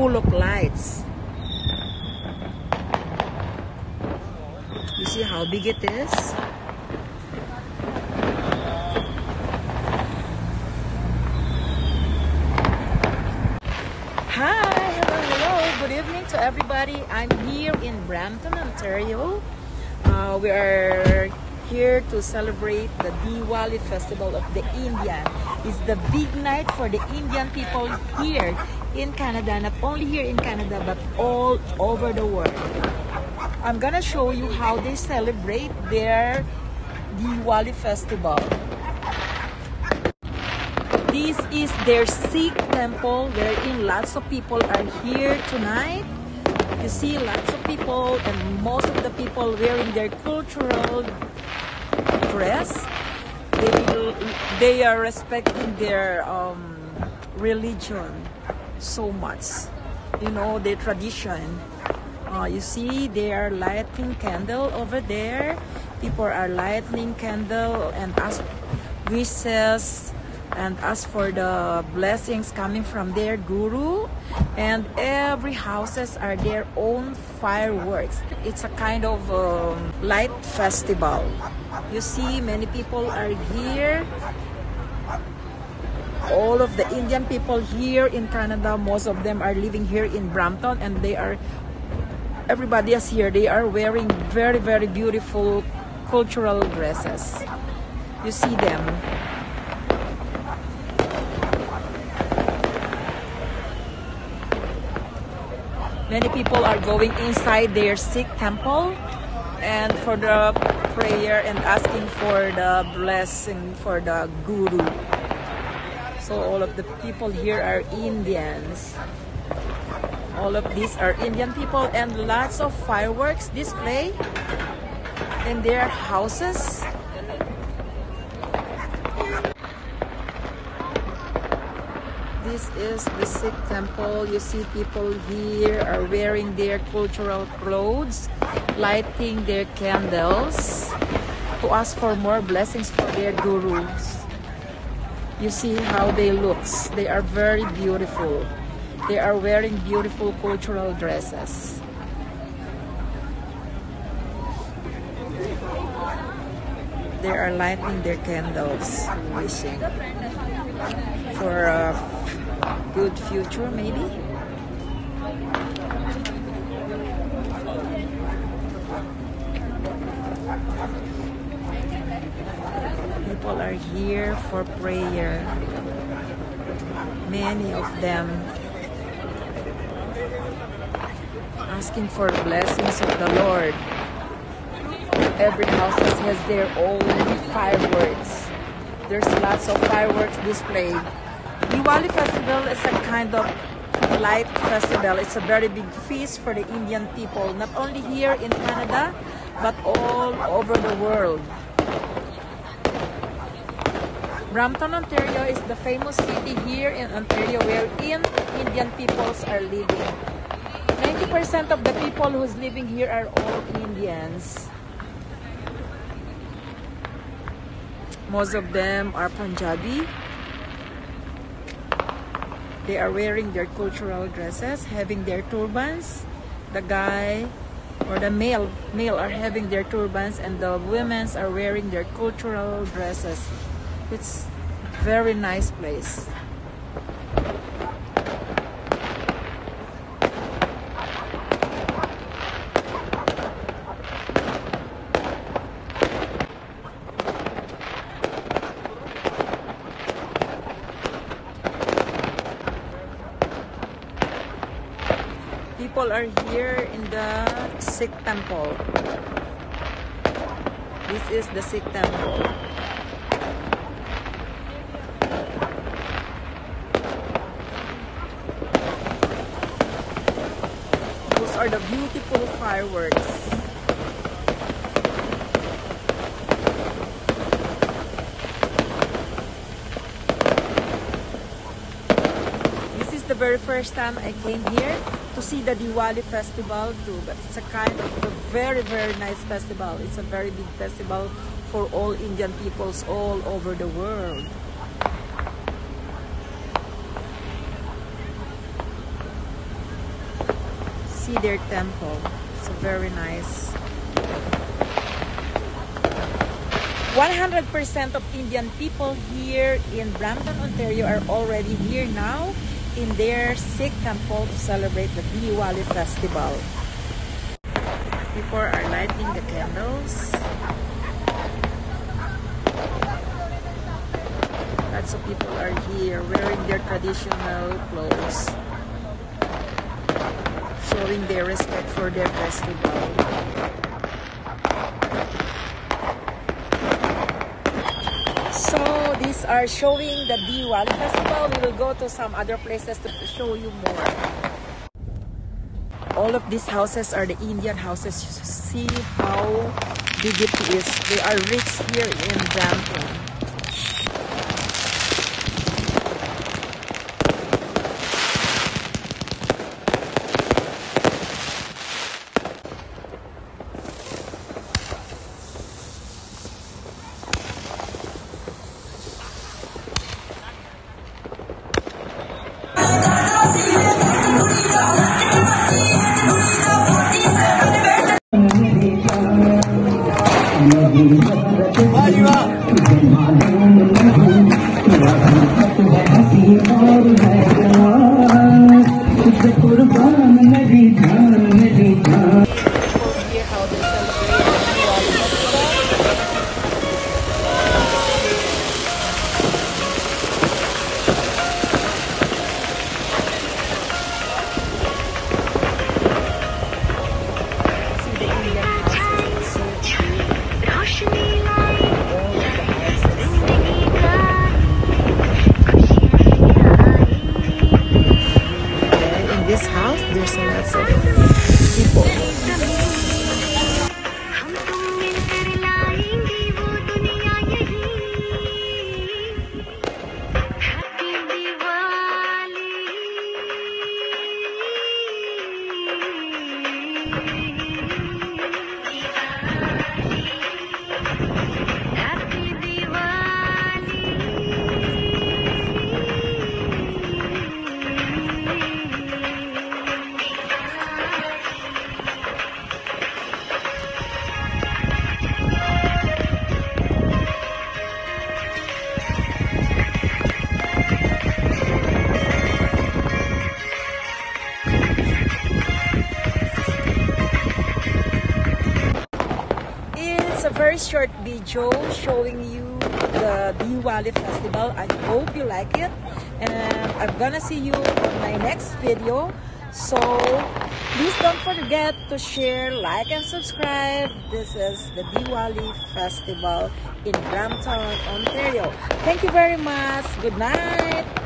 full of lights. You see how big it is? Everybody. I'm here in Brampton, Ontario. Uh, we are here to celebrate the Diwali Festival of the Indian. It's the big night for the Indian people here in Canada, not only here in Canada, but all over the world. I'm gonna show you how they celebrate their Diwali festival. This is their Sikh temple wherein lots of people are here tonight. You see lots of people and most of the people wearing their cultural dress. They, they are respecting their um, religion so much. You know, their tradition. Uh, you see, they are lighting candle over there. People are lighting candle and ask wishes and ask for the blessings coming from their guru. And every houses are their own fireworks. It's a kind of um, light festival. You see, many people are here all of the Indian people here in Canada, most of them are living here in Brampton and they are, everybody is here. They are wearing very, very beautiful cultural dresses. You see them. Many people are going inside their Sikh temple and for the prayer and asking for the blessing for the guru. So all of the people here are Indians. All of these are Indian people and lots of fireworks display in their houses. This is the Sikh temple. You see people here are wearing their cultural clothes, lighting their candles to ask for more blessings for their gurus. You see how they look they are very beautiful. They are wearing beautiful cultural dresses. They are lighting their candles wishing for a good future maybe people are here for prayer. Many of them asking for blessings of the Lord. Every house has their own fireworks. There's lots of fireworks displayed. Diwali festival is a kind of light festival. It's a very big feast for the Indian people, not only here in Canada, but all over the world. Brampton, Ontario is the famous city here in Ontario wherein Indian peoples are living. 90% of the people who's living here are all Indians. Most of them are Punjabi. They are wearing their cultural dresses, having their turbans. The guy or the male male are having their turbans and the women are wearing their cultural dresses. It's very nice place. People are here in the Sikh temple. This is the Sikh temple. Those are the beautiful fireworks. This is the very first time I came here to see the Diwali festival too. But it's a kind of a very, very nice festival. It's a very big festival for all Indian peoples all over the world. See their temple. It's a very nice 100% of Indian people here in Brampton, Ontario are already here now in their Sikh temple to celebrate the Diwali festival. People are lighting the candles. Lots of people are here wearing their traditional clothes, showing their respect for their festival. So these are showing the Diwali festival. We will go to some other places to show you more. All of these houses are the Indian houses. You see how big it is. They are rich here in Brampton. Amen. A lots of people. Very short video showing you the Diwali festival. I hope you like it. And I'm gonna see you on my next video. So please don't forget to share, like, and subscribe. This is the Diwali festival in Brampton, Ontario. Thank you very much. Good night.